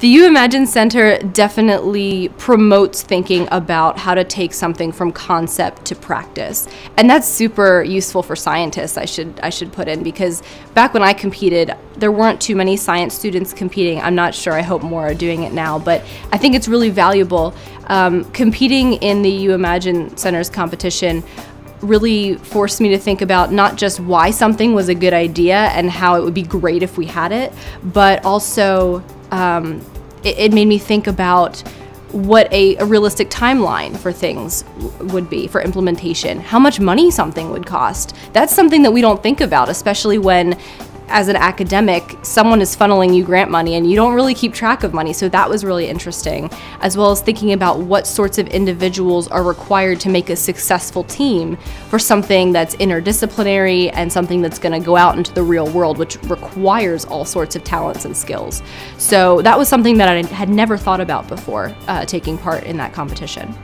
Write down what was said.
The UImagine Center definitely promotes thinking about how to take something from concept to practice. And that's super useful for scientists, I should I should put in because back when I competed, there weren't too many science students competing. I'm not sure, I hope more are doing it now, but I think it's really valuable. Um, competing in the UImagine Center's competition really forced me to think about not just why something was a good idea and how it would be great if we had it, but also um, it, it, made me think about what a, a, realistic timeline for things would be for implementation, how much money something would cost. That's something that we don't think about, especially when as an academic, someone is funneling you grant money and you don't really keep track of money. So that was really interesting, as well as thinking about what sorts of individuals are required to make a successful team for something that's interdisciplinary and something that's going to go out into the real world, which requires all sorts of talents and skills. So that was something that I had never thought about before uh, taking part in that competition.